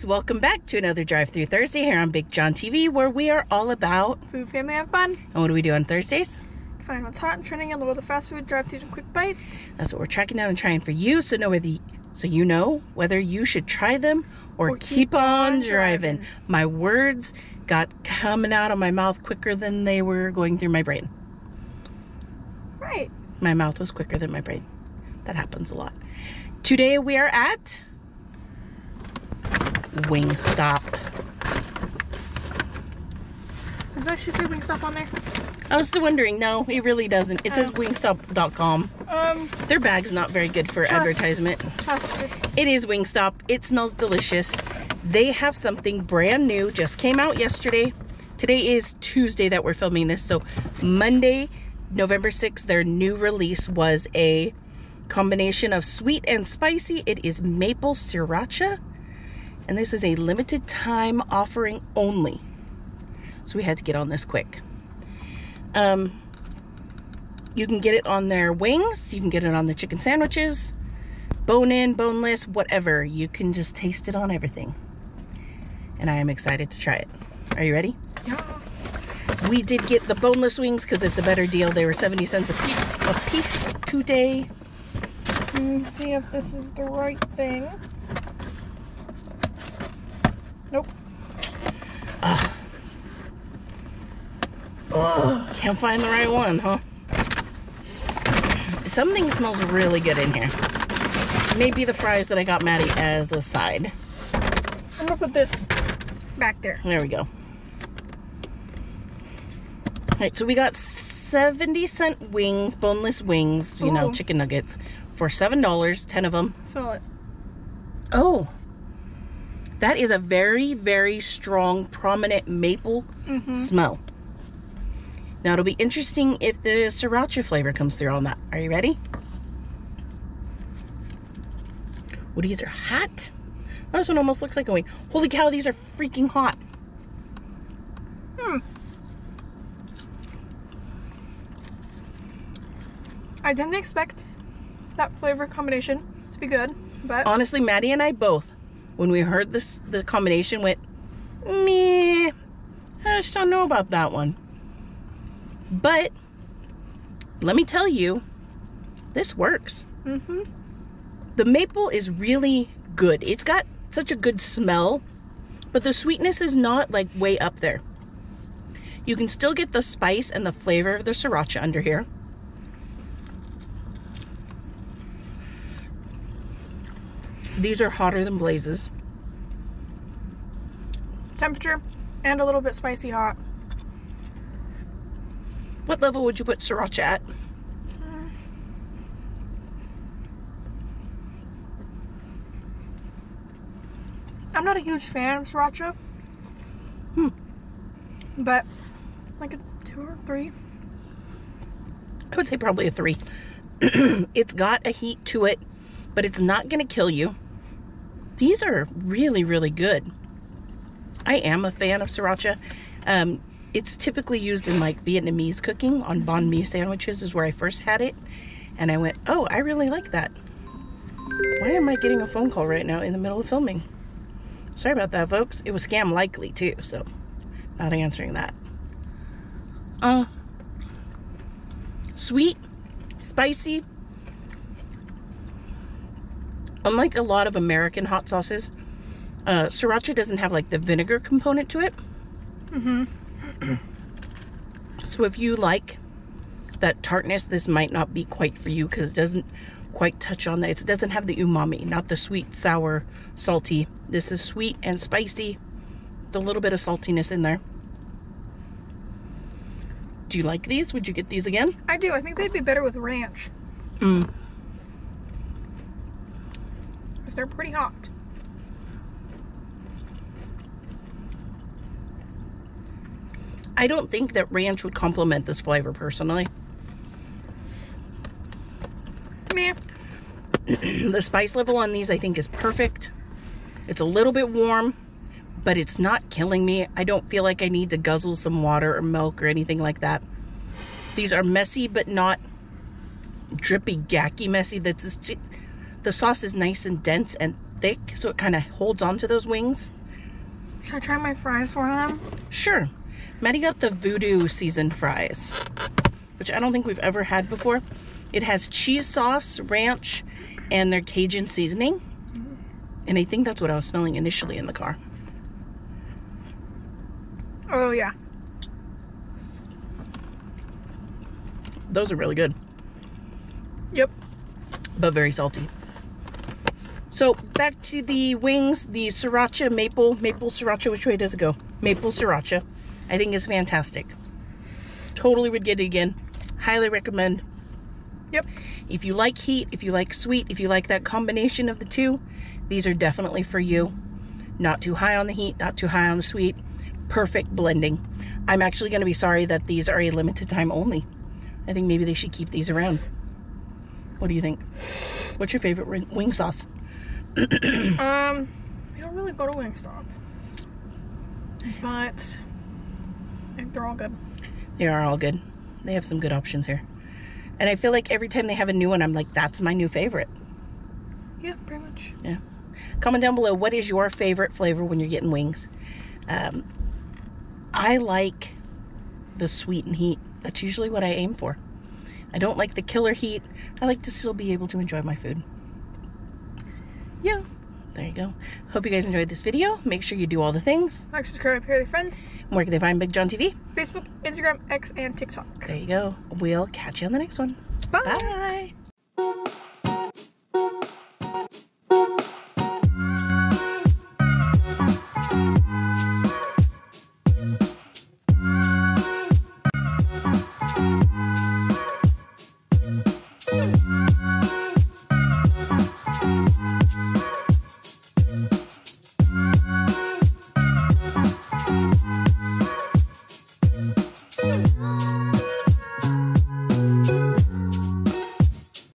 guys, welcome back to another Drive Through Thursday here on BigJon TV, where we are all about. Food, family, and fun. And what do we do on Thursdays? Find what's hot and trending in the world of fast food, drive-thrus, and quick bites. That's what we're tracking down and trying for you, so know whether you, so you know whether you should try them or, Or keep, keep on, on driving. driving. My words got coming out of my mouth quicker than they were going through my brain. Right. My mouth was quicker than my brain. That happens a lot. Today we are at Wingstop. Does that actually say Wingstop on there? I was still wondering. No, it really doesn't. It says Oh. wingstop.com. Um, Their bag's not very good for Trust. advertisement. trust it's... It is Wingstop. It smells delicious. They have something brand new, just came out yesterday. Today is Tuesday that we're filming this. So Monday, November 6th, their new release was a combination of sweet and spicy. It is maple sriracha. And this is a limited time offering only. So we had to get on this quick. Um, you can get it on their wings. You can get it on the chicken sandwiches bone in, boneless, whatever. You can just taste it on everything. And I am excited to try it. Are you ready? Yeah. We did get the boneless wings because it's a better deal. They were 70 cents a piece, a piece today. Let me see if this is the right thing. Nope. Oh, can't find the right one, huh? Something smells really good in here. Maybe the fries that I got Maddie as a side. I'm gonna put this back there. There we go. All right, so we got 70 cent wings, boneless wings, you know, chicken nuggets for $7, 10 of them. Smell it. Oh, that is a very, very strong, prominent maple Mm-hmm. smell. Now, it'll be interesting if the sriracha flavor comes through on that. Are you ready? Well, these are hot. This one almost looks like a wing. Holy cow, these are freaking hot. Hmm. I didn't expect that flavor combination to be good, but Honestly, Maddie and I both, when we heard this, the combination went, meh, I just don't know about that one. But let me tell you, this works. mm-hmm. The maple is really good. It's got such a good smell, but the sweetness is not like way up there. You can still get the spice and the flavor of the sriracha under here. These are hotter than blazes. temperature and a little bit spicy hot. What level would you put sriracha at? I'm not a huge fan of sriracha. Hmm. But like a two or three. I would say probably a three. it's got a heat to it, but it's not going to kill you. These are really, really good. I am a fan of sriracha. Um, it's typically used in like Vietnamese cooking on banh mi sandwiches, is where I first had it. And I went, oh, I really like that. Why am I getting a phone call right now in the middle of filming? Sorry about that, folks. It was scam likely too, so not answering that. Uh, sweet, spicy. Unlike a lot of American hot sauces, uh, sriracha doesn't have like the vinegar component to it. Mm-hmm. So if you like that tartness, this might not be quite for you because it doesn't quite touch on that. It doesn't have the umami, not the sweet, sour, salty. This is sweet and spicy, with a little bit of saltiness in there. Do you like these? Would you get these again? I do. I think they'd be better with ranch. Mm. Because they're pretty hot. I don't think that ranch would complement this flavor personally. Meh. the spice level on these I think is perfect. It's a little bit warm, but it's not killing me. I don't feel like I need to guzzle some water or milk or anything like that. These are messy, but not drippy, gacky messy. That's just, the sauce is nice and dense and thick, so it kind of holds on to those wings. Should I try my fries for them? Sure. Maddie got the Voodoo seasoned fries, which I don't think we've ever had before. It has cheese sauce, ranch, and their Cajun seasoning. And I think that's what I was smelling initially in the car. Oh yeah. Those are really good, Yep. but very salty. So back to the wings, the sriracha maple, maple sriracha, which way does it go? Maple sriracha, I think is fantastic. Totally would get it again. Highly recommend. Yep. If you like heat, if you like sweet, if you like that combination of the two, these are definitely for you. Not too high on the heat, not too high on the sweet. Perfect blending. I'm actually going to be sorry that these are a limited time only. I think maybe they should keep these around. What do you think? What's your favorite wing sauce? Um, we don't really go to Wingstop, but I think they're all good. They are all good. They have some good options here. And I feel like every time they have a new one, I'm like, that's my new favorite. Yeah, pretty much. Yeah. Comment down below what is your favorite flavor when you're getting wings. Um, I like the sweet and heat. That's usually what I aim for. I don't like the killer heat. I like to still be able to enjoy my food. Yeah. There you go. Hope you guys enjoyed this video. Make sure you do all the things. Like, subscribe, here, friends. Where can they find BigJon TV? Facebook, Instagram, X, and TikTok. There you go. We'll catch you on the next one. Bye. Bye.